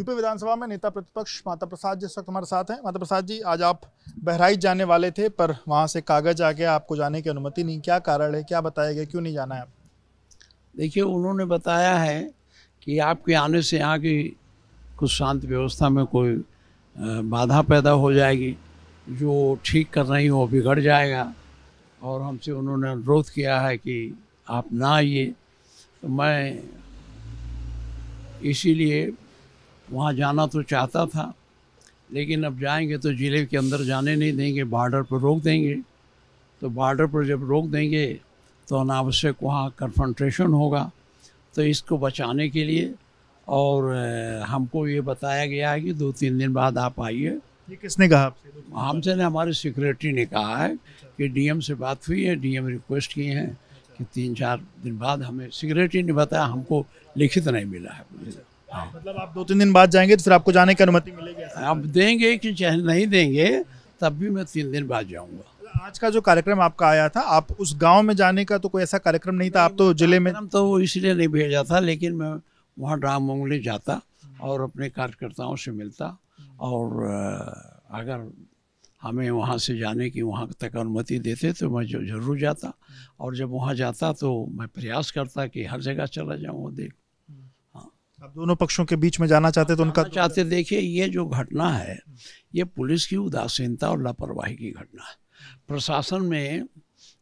UP विधानसभा में नेता प्रतिपक्ष माता प्रसाद जी इस वक्त हमारे साथ हैं। माता प्रसाद जी, आज आप बहराइच जाने वाले थे, पर वहाँ से कागज़ आ गया आपको जाने की अनुमति नहीं। क्या कारण है? क्या बताया गया? क्यों नहीं जाना है आप? देखिए, उन्होंने बताया है कि आपके आने से यहाँ की कुछ शांत व्यवस्था में कोई बाधा पैदा हो जाएगी। जो ठीक कर रही हो बिगड़ जाएगा। और हमसे उन्होंने अनुरोध किया है कि आप ना आइए। तो मैं इसीलिए वहाँ जाना तो चाहता था लेकिन अब जाएँगे तो ज़िले के अंदर जाने नहीं देंगे बॉर्डर पर रोक देंगे। तो बॉर्डर पर जब रोक देंगे तो अनावश्यक वहाँ कन्फ्रंट्रेशन होगा। तो इसको बचाने के लिए और हमको ये बताया गया है कि दो तीन दिन बाद आप आइए। ये किसने कहा आपसे? हमसे ने हमारे सेक्रेटरी ने कहा है कि डीएम से बात हुई है डीएम रिक्वेस्ट किए हैं कि तीन चार दिन बाद हमें सेक्रेटरी ने बताया हमको लिखित नहीं मिला है हाँ। मतलब आप दो तीन दिन बाद जाएँगे तो फिर आपको जाने की अनुमति मिलेगी आप देंगे कि चाहे नहीं देंगे तब भी मैं तीन दिन बाद जाऊँगा। आज का जो कार्यक्रम आपका आया था आप उस गाँव में जाने का तो कोई ऐसा कार्यक्रम नहीं था? आप तो ज़िले में तो वो इसलिए नहीं भेजा था लेकिन मैं वहाँ राम मंगली जाता और अपने कार्यकर्ताओं से मिलता और अगर हमें वहाँ से जाने की वहाँ तक अनुमति देते तो मैं जो ज़रूर जाता। और जब वहाँ जाता तो मैं प्रयास करता कि हर जगह चला जाऊँ देख। आप दोनों पक्षों के बीच में जाना चाहते तो उनका चाहते देखिए ये जो घटना है ये पुलिस की उदासीनता और लापरवाही की घटना है। प्रशासन में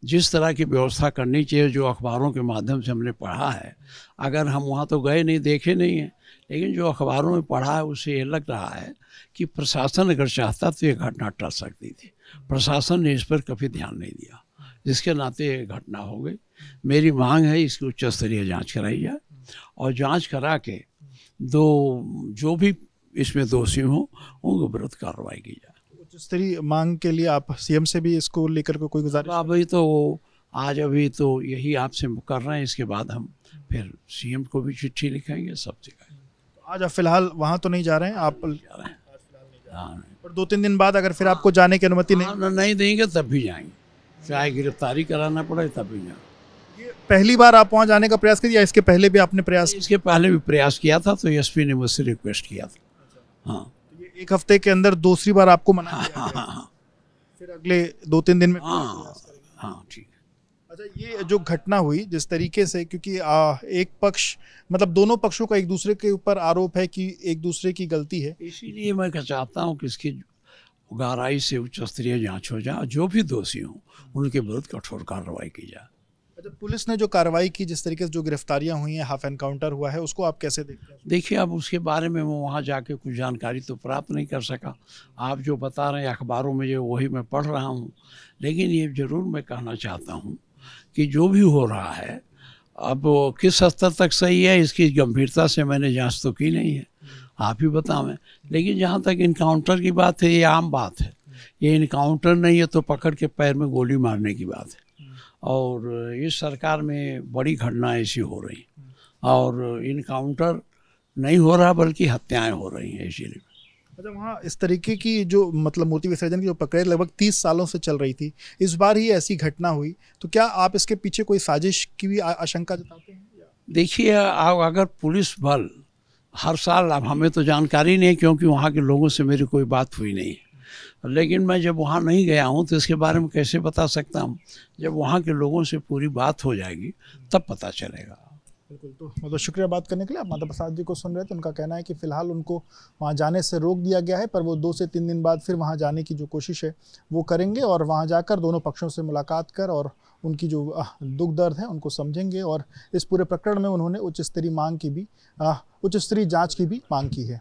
जिस तरह की व्यवस्था करनी चाहिए जो अखबारों के माध्यम से हमने पढ़ा है अगर हम वहाँ तो गए नहीं देखे नहीं हैं लेकिन जो अखबारों में पढ़ा है उससे ये लग रहा है कि प्रशासन अगर चाहता तो ये घटना टल सकती थी। प्रशासन ने इस पर कभी ध्यान नहीं दिया। जिसके नाते ये घटना हो गई। मेरी मांग है इसकी उच्च स्तरीय जाँच कराई जाए और जाँच करा के दो जो भी इसमें दोषी हों उनके विरुद्ध कार्रवाई की जाए। उच्च स्तरीय मांग के लिए आप सीएम से भी इसको लेकर के कोई गुजारिश? अभी तो आज अभी तो यही आपसे कर रहे हैं इसके बाद हम फिर सीएम को भी चिट्ठी लिखेंगे सब जगह आज आप फ़िलहाल वहाँ तो नहीं जा रहे हैं? आप जा रहे हैं। हाँ, और दो तीन दिन बाद अगर फिर आपको जाने की अनुमति नहीं? हाँ, नहीं देंगे तब भी जाएँगे। चाहे गिरफ्तारी कराना पड़े तब भी जाएँगे। पहली बार आप वहाँ जाने का प्रयास करिए इसके पहले भी आपने प्रयास इसके पहले भी प्रयास किया था तो एसपी ने मुझसे रिक्वेस्ट किया था। हाँ। एक हफ़्ते के अंदर दूसरी बार आपको मना हाँ हाँ हाँ हाँ। फिर अगले दो तीन दिन में हाँ हाँ ठीक। अच्छा ये जो घटना हुई जिस तरीके से क्योंकि आ, एक पक्ष मतलब दोनों पक्षों का एक दूसरे के ऊपर आरोप है कि एक दूसरे की गलती है। इसीलिए मैं चाहता हूँ कि इसकी गहराई से उच्च स्तरीय जाँच हो जाए जो भी दोषी हों उनके विरुद्ध कठोर कार्रवाई की जाए। अच्छा पुलिस ने जो कार्रवाई की, जिस तरीके से जो गिरफ्तारियाँ हुई हैं, हाफ़ एनकाउंटर हुआ है, उसको आप कैसे देखते हैं? देखिए, अब उसके बारे में मैं वहाँ जाके कुछ जानकारी तो प्राप्त नहीं कर सका। आप जो बता रहे हैं, अखबारों में जो, वही मैं पढ़ रहा हूँ। लेकिन ये ज़रूर मैं कहना चाहता हूँ कि जो भी हो रहा है, अब किस स्तर तक सही है, इसकी गंभीरता से मैंने जाँच तो की नहीं है। आप ही बतावें लेकिन जहाँ तक इनकाउंटर की बात है, ये आम बात है। ये इनकाउंटर नहीं है तो पकड़ के पैर में गोली मारने की बात है। और इस सरकार में बड़ी घटनाएँ ऐसी हो रही और इनकाउंटर नहीं हो रहा बल्कि हत्याएँ हो रही हैं इसीलिए। अच्छा वहाँ इस तरीके की जो मतलब मूर्ति विसर्जन की जो प्रक्रिया लगभग तीस सालों से चल रही थी इस बार ही ऐसी घटना हुई तो क्या आप इसके पीछे कोई साजिश की भी आशंका जताते हैं? देखिए अगर पुलिस बल हर साल अब हमें तो जानकारी नहीं है क्योंकि वहाँ के लोगों से मेरी कोई बात हुई नहीं है। लेकिन मैं जब वहाँ नहीं गया हूँ तो इसके बारे में कैसे बता सकता हूँ? जब वहाँ के लोगों से पूरी बात हो जाएगी, तब पता चलेगा। बिल्कुल तो मतलब शुक्रिया बात करने के लिए। आप माता प्रसाद जी को सुन रहे थे, उनका कहना है कि फ़िलहाल उनको वहाँ जाने से रोक दिया गया है, पर वो दो से तीन दिन बाद फिर वहाँ जाने की जो कोशिश है, वो करेंगे और वहाँ जाकर दोनों पक्षों से मुलाकात कर और उनकी जो दुख दर्द है, उनको समझेंगे और इस पूरे प्रकरण में उन्होंने उच्च स्तरीय मांग की भी उच्च स्तरीय जाँच की भी मांग की है।